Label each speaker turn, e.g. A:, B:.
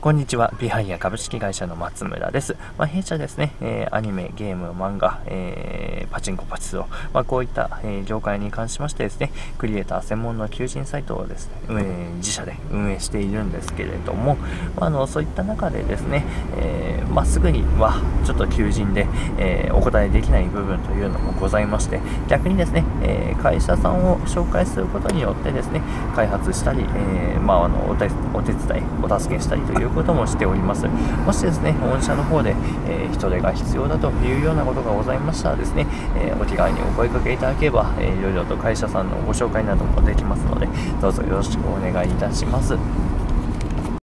A: こんにちは。ビハイヤ株式会社の松村です。まあ、弊社ですね、えー、アニメ、ゲーム、漫画、えー、パチンコ、パチスロ、まあ、こういった、えー、業界に関しましてですね、クリエイター専門の求人サイトをですね、運営、自社で運営しているんですけれども、まあ、あのそういった中でですね、えーまあ、すぐにはちょっと求人で、えお答えできない部分というのもございまして、逆にですね、え会社さんを紹介することによってですね、開発したり、えまあ、あのお手お手伝い、お助けしたりといういうこともしております。もしですね、御社の方で、えー、人手が必要だというようなことがございましたらですね、えー、お気軽にお声かけいただければ、えー、いろいろと会社さんのご紹介などもできますので、どうぞよろしくお願いいたします。